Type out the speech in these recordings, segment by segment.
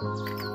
Música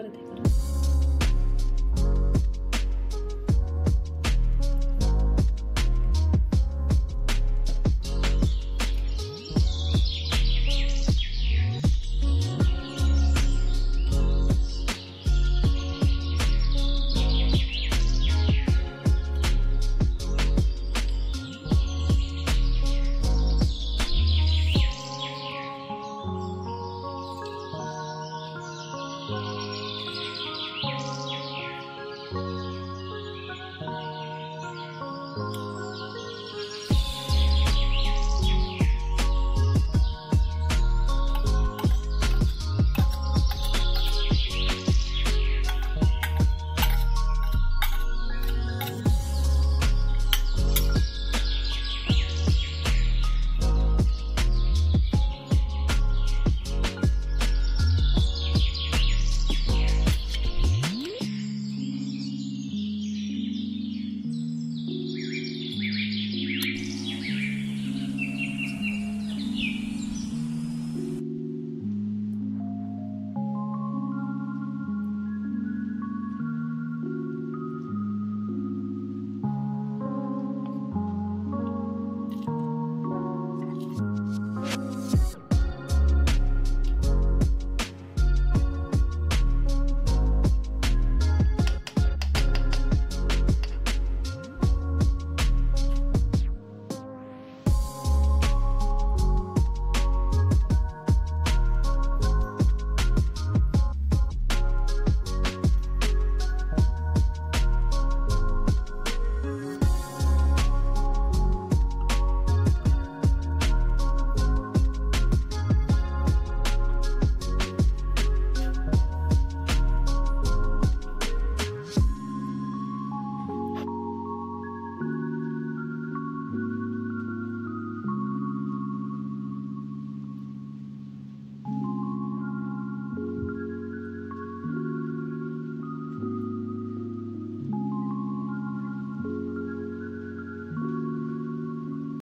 कर देगा